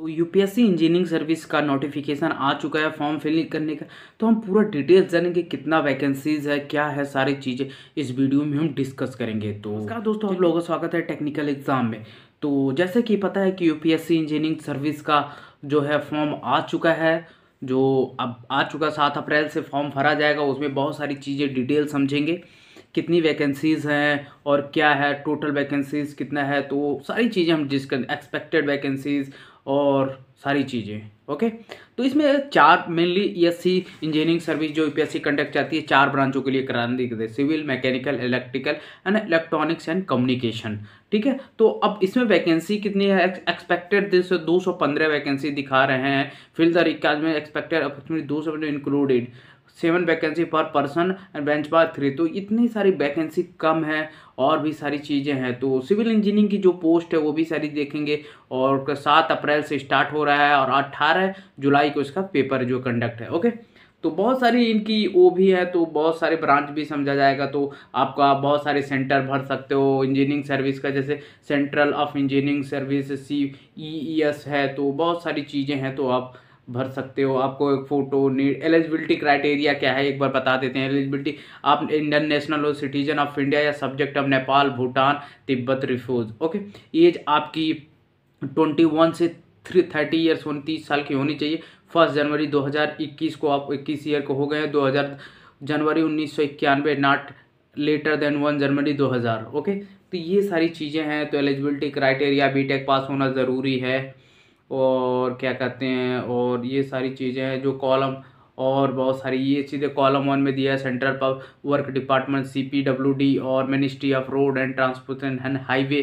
तो UPSC engineering service का notification आ चुका है फॉर्म फिल करने का। तो हम पूरा डिटेल्स जानेंगे कितना वैकेंसीज है क्या है सारी चीज़ें। इस वीडियो में हम डिस्कस करेंगे। तो नमस्कार दोस्तों आप लोगों का स्वागत है टेक्निकल एग्ज़ाम में। तो जैसे कि पता है कि यूपीएससी इंजीनियरिंग सर्विस का जो है फॉर्म आ चुका है जो अब आ चुका सात अप्रैल से फॉर्म भरा जाएगा उसमें बहुत सारी चीज़ें डिटेल समझेंगे। कितनी वैकेंसीज़ हैं और क्या है टोटल वैकेंसीज़ कितना है तो सारी चीज़ें हम डिस्कस एक्सपेक्टेड वैकेंसीज़ और सारी चीज़ें, ओके? तो इसमें चार मेनली ईएससी इंजीनियरिंग सर्विस जो यूपीएससी कंडक्ट चाहती है, चार ब्रांचों के लिए कराने the civil mechanical electrical and electronics and communication ठीक है? तो अब इसमें वैकेंसी कितनी है? एक्सपेक्टेड दो सौ पंद्रह वैकेंसी दिखा रहे हैं। फिल द में एक्सपेक्टेड दो सौ इंक्लूडेड सेवन वैकेंसी पर person and bench bar three तो इतनी सारी वैकेंसी कम है और भी सारी चीज़ें हैं। तो सिविल इंजीनियरिंग की जो पोस्ट है, वो भी सारी देखेंगे और सात अप्रैल से स्टार्ट हो रहा है और अट्ठारह जुलाई को इसका पेपर जो कंडक्ट है ओके तो बहुत सारी इनकी ओ भी है तो बहुत सारे ब्रांच भी समझा जाएगा। तो आपका बहुत सारे सेंटर भर सकते हो इंजीनियरिंग सर्विस का, जैसे central of engineering service C E S है तो बहुत सारी चीज़ें हैं। तो आप भर सकते हो। आपको एक फ़ोटो नीड एलिजिबिलिटी क्राइटेरिया क्या है? एक बार बता देते हैं। एलिजिबिलिटी आप इंडियन नेशनल हो सिटीजन ऑफ़ इंडिया या subject of Nepal Bhutan Tibet refugee okay age आपकी ट्वेंटी वन से थ्री थर्टी ईयर्स उनतीस साल की होनी चाहिए। फ़र्स्ट जनवरी 2021 को आप इक्कीस ईयर को हो गए हैं। 2000 जनवरी उन्नीस सौ इक्यानवे not later than one January 2000 okay तो ये सारी चीज़ें हैं। तो एलिजिबिलिटी क्राइटेरिया बीटेक पास होना ज़रूरी है। और क्या कहते हैं, और ये सारी चीज़ें हैं जो कॉलम और बहुत सारी, ये चीज़ें कॉलम वन में दिया है सेंट्रल पर work department C P W D और ministry of road and transportation and highway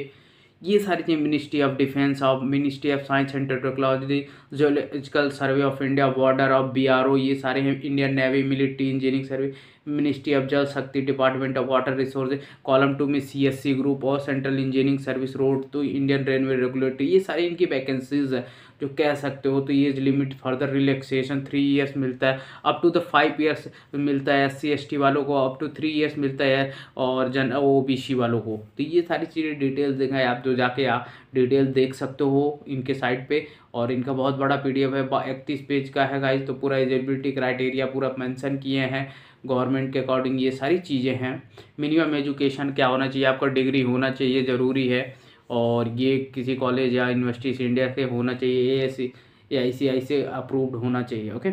ये सारी चीज़ें ministry of defence of ministry of science and technology zoological survey of India border of B R O ये सारे हैं Indian navy military engineering survey ministry of Jal Shakti department of water resource column two में C S C group और central engineering service road two Indian railway regulatory ये सारी इनकी vacancies है। जो कह सकते हो तो age limit further relaxation three years मिलता है। Up to the five years मिलता है एस सी वालों को अप टू थ्री ईयर्स मिलता है और जन ओ वालों को। तो ये सारी चीज़ें डिटेल्स देखा है आप जो जाके आप डिटेल देख सकते हो इनके साइट पे और इनका बहुत बड़ा पीडीएफ है इकतीस पेज का है गाइज़ तो पूरा एलिजिबिलिटी क्राइटेरिया पूरा मेंशन किए हैं। गवर्नमेंट के अकॉर्डिंग ये सारी चीज़ें हैं। मिनिमम एजुकेशन क्या होना चाहिए? आपका डिग्री होना चाहिए, ज़रूरी है। और ये किसी कॉलेज या यूनिवर्सिटी से इंडिया से होना चाहिए ए एस आई सी आई से अप्रूव्ड होना चाहिए ओके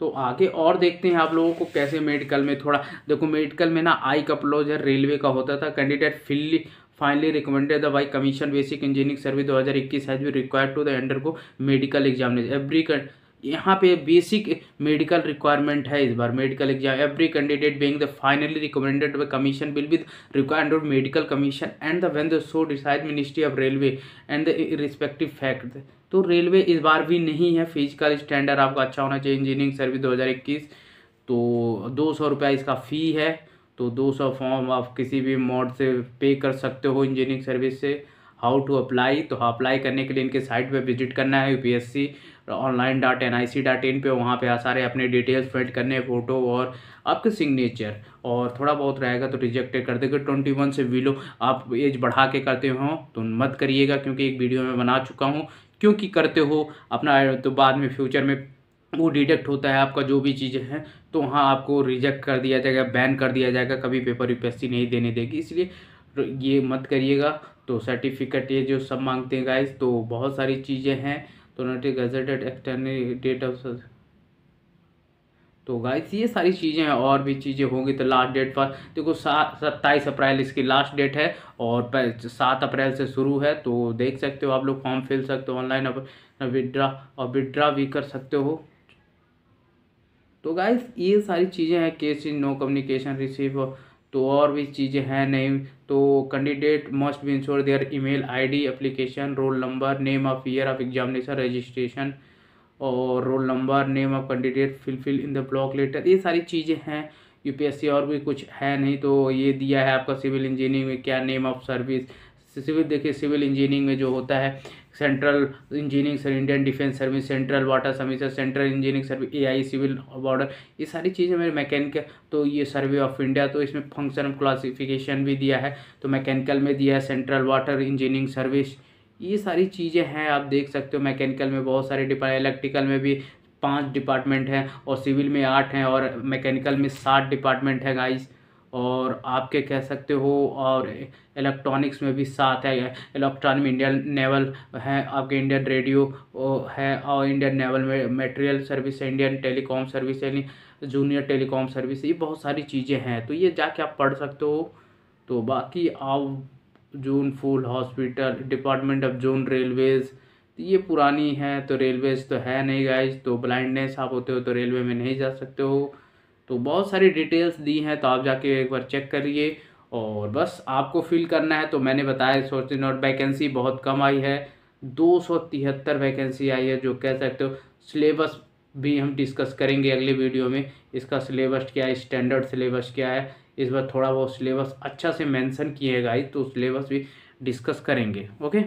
तो आगे और देखते हैं आप लोगों को कैसे मेडिकल में थोड़ा, देखो मेडिकल में ना आई कपलोज है रेलवे का होता था candidate फिल्ली finally recommended the by commission basic engineering service 2021 has be required to the undergo medical examination every यहाँ पे बेसिक मेडिकल रिक्वायरमेंट है इस बार। Medical exam every candidate being the finally recommended by commission will be required medical commission and the when the so decide ministry of railway and the respective fact तो railway इस बार भी नहीं है physical standard आपका अच्छा होना चाहिए इंजीनियरिंग सर्विस 2021 तो दो सौ रुपया इसका फ़ी है तो दो सौ फॉर्म आप किसी भी मोड से पे कर सकते हो इंजीनियरिंग सर्विस से। हाउ टू अप्लाई तो अप्लाई करने के लिए इनके साइट पे विज़िट करना है UPSC online dot N I C dot in पर वहाँ पे सारे अपने डिटेल्स फिट करने फ़ोटो और आपके सिग्नेचर और थोड़ा बहुत रहेगा तो रिजेक्टेड कर देगा। ट्वेंटी वन से विलो आप एज बढ़ा के करते हो तो मत करिएगा, क्योंकि एक वीडियो में बना चुका हूँ। क्योंकि करते हो, अपना तो बाद में फ्यूचर में वो डिटेक्ट होता है, आपका जो भी चीज़ें हैं तो वहाँ आपको रिजेक्ट कर दिया जाएगा बैन कर दिया जाएगा, कभी पेपर यूपीएससी नहीं देने देगी। इसलिए ये मत करिएगा। तो सर्टिफिकेट ये जो सब मांगते हैं गाइस तो बहुत सारी चीज़ें हैं। तो note gazetted external date of तो गाइस ये सारी चीज़ें हैं, और भी चीज़ें होंगी तो लास्ट डेट पर। देखो, सात, सत्ताईस अप्रैल इसकी लास्ट डेट है, और सात अप्रैल से शुरू है तो देख सकते हो आप लोग फॉर्म फिल सकते हो ऑनलाइन विड्रा और विड्रा भी कर सकते हो। तो गाइस ये सारी चीज़ें हैं case in no communication receive तो और भी चीज़ें हैं नहीं तो candidate must be ensure their email ID application roll number name of year of examination registration और roll number name of candidate fulfil in the block letter ये सारी चीज़ें हैं यूपीएससी और भी कुछ है नहीं तो ये दिया है आपका सिविल इंजीनियरिंग में क्या नेम ऑफ़ सर्विस सिविल, देखिए सिविल इंजीनियरिंग में जो होता है, central engineering sir, Indian defence service, central water service central engineering service A I civil border, ये सारी चीज़ें मेरे मैकेनिकल तो ये सर्वे ऑफ़ इंडिया तो इसमें फ़ंक्शन क्लासिफिकेशन भी दिया है तो मैकेनिकल में दिया है, सेंट्रल वाटर इंजीनियरिंग सर्विस, ये सारी चीज़ें हैं, आप देख सकते हो, मैकेनिकल में बहुत सारे डिपार्ट इलेक्ट्रिकल में भी पाँच डिपार्टमेंट हैं, और सिविल में आठ हैं, और मैकेनिकल में सात डिपार्टमेंट है, गाइस। और आपके कह सकते हो? और इलेक्ट्रॉनिक्स में भी साथ है इलेक्ट्रॉनिक इंडियन नेवल है, आपके इंडियन रेडियो है और इंडियन नेवल में मेटेरियल सर्विस है इंडियन टेलीकॉम सर्विस यानी जूनियर टेलीकॉम सर्विस ये बहुत सारी चीज़ें हैं। तो ये जाके आप पढ़ सकते हो। तो बाकी आप June full hospital department of June railways ये पुरानी है तो रेलवेज़ तो है नहीं गाइज़ तो ब्लाइंडनेस आप होते हो तो रेलवे में नहीं जा सकते हो। तो बहुत सारी डिटेल्स दी हैं तो आप जाके एक बार चेक करिए। और बस आपको फिल करना है तो मैंने बताया सोचते नोट वैकेंसी बहुत कम आई है। दो सौ तिहत्तर वैकेंसी आई है, जो कह सकते हो, सिलेबस भी हम डिस्कस करेंगे अगले वीडियो में। इसका सिलेबस क्या है, स्टैंडर्ड सिलेबस क्या है, इस बार थोड़ा बहुत सिलेबस अच्छा से मेंशन किएगा तो सिलेबस भी डिस्कस करेंगे, ओके?